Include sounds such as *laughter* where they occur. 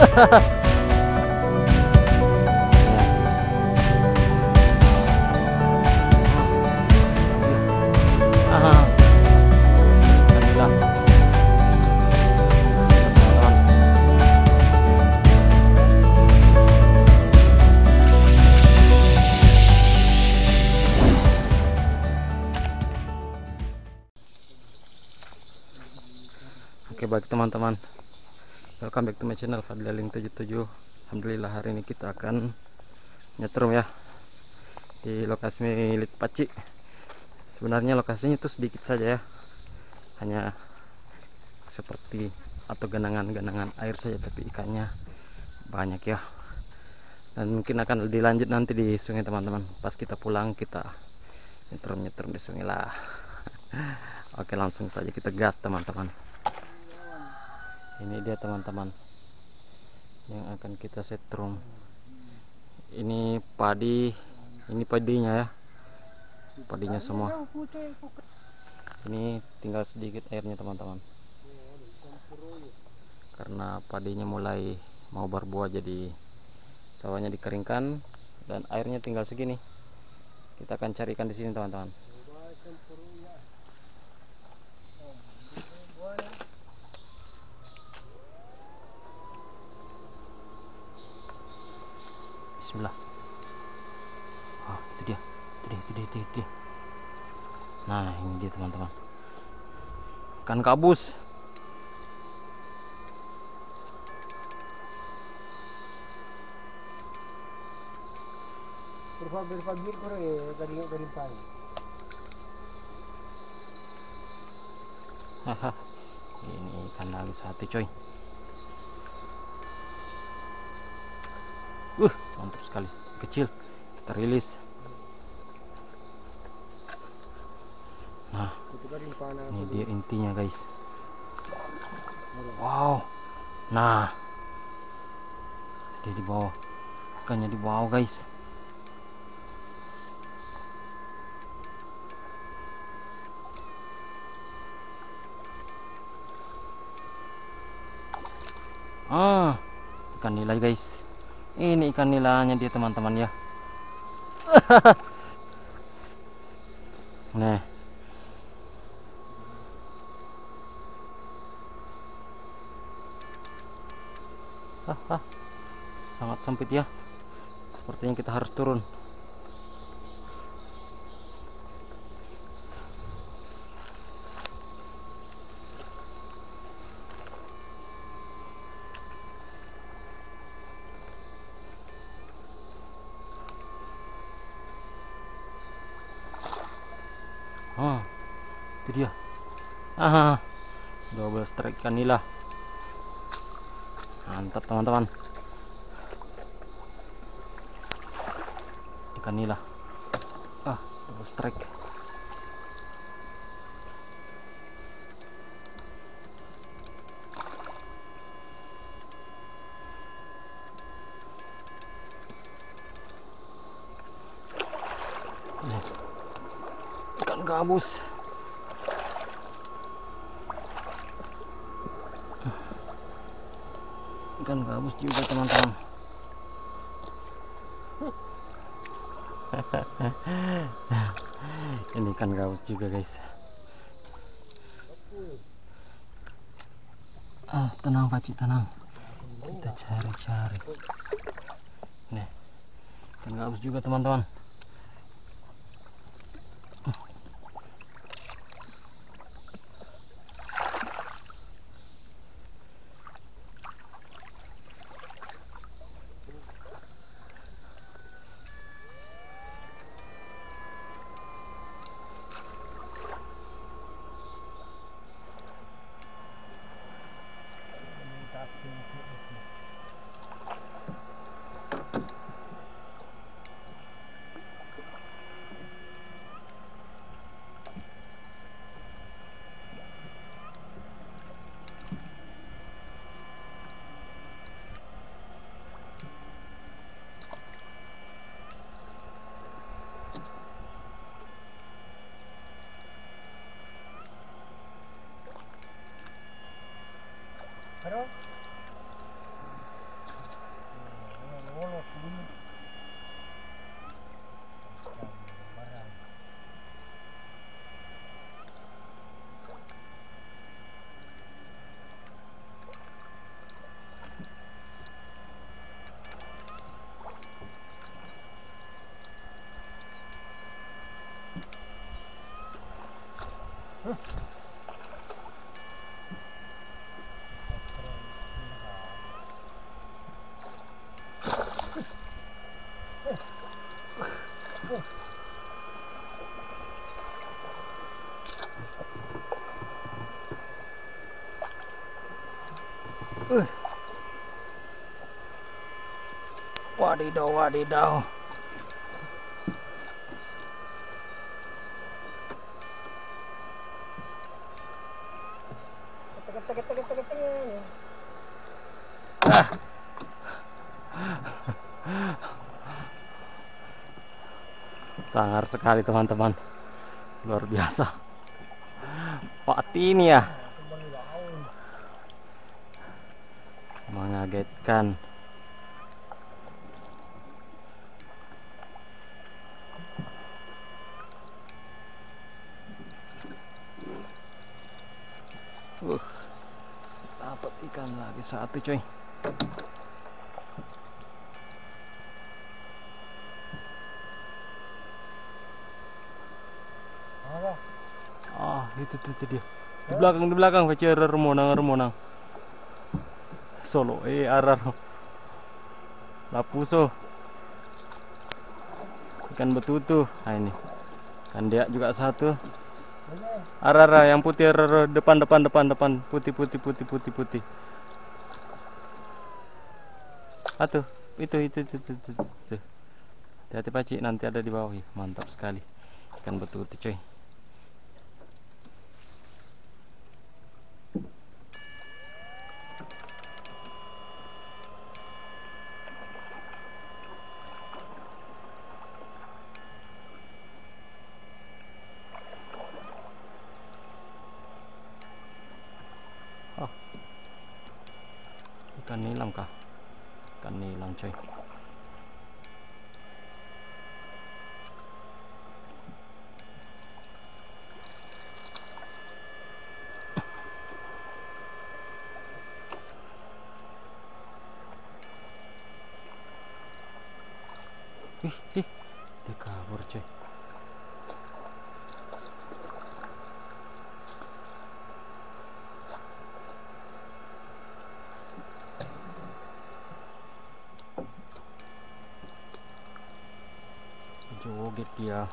Oke baik teman-teman Welcome back to my channel Fadlalin 77 Alhamdulillah hari ini kita akan nyetrum ya Di lokasi milik Paci Sebenarnya lokasinya itu sedikit saja ya Hanya seperti atau genangan-genangan air saja Tapi ikannya banyak ya. Dan mungkin akan dilanjut nanti di sungai teman-teman. Pas kita pulang kita nyetrum-nyetrum di sungai lah. *laughs* Oke langsung saja kita gas teman-teman ini dia teman-teman yang akan kita setrum ini padi ini padinya ya. Padinya semua. Ini tinggal sedikit airnya teman-teman. Karena padinya mulai mau berbuah jadi sawahnya dikeringkan dan airnya tinggal segini. Kita akan carikan di sini teman-teman Bismillah. Ah, itu dia. Itu dia, itu dia, itu dia, itu dia. Nah, ini dia teman-teman. Ikan kabus. Berpagir kore dari dari pan. Haha. Ini ikan lagi satu coy. Mantap sekali. Kecil. Kita rilis. Nah, ini dia intinya guys. Wow. Nah. Dia di bawah. Ikannya di bawah guys. Ah, ikan nila guys. Ini ikan nilanya dia teman-teman ya. *laughs* Nah. *laughs* Sangat sempit ya. Sepertinya kita harus turun. Oh, itu dia. Ah, 12 strike ikan nila. Mantap teman-teman. Ikan nila. Ah, double strike. Ikan gabus. Ikan gabus juga teman-teman. *laughs* Ini ikan gabus juga guys. Ah, tenang Pakcik, tenang. Kita cari-cari. Nih. Ikan gabus juga teman-teman. Yeah, Wadidaw, wadidaw. Ah. Sangar sekali teman-teman. Luar biasa. Pak ini ya. Mengagetkan. Ikan lagi satu coy. Apa? Ah, itu tuh dia. Di belakang di belakang pacar remonang remonang. Solo eh arar. Lapuso. Ikan betutu. Nah ini. Kan dia juga satu. Arara yang putih arar depan depan depan depan putih putih putih putih putih. Atuh, itu itu itu itu. itu. Hati-hati Paci, nanti ada di bawah. Ih, Mantap sekali. Ikan betutu coy. Ikan nilam kah? Ikan nilam coy. Ih, ih, dia kabur coy. Joget dia.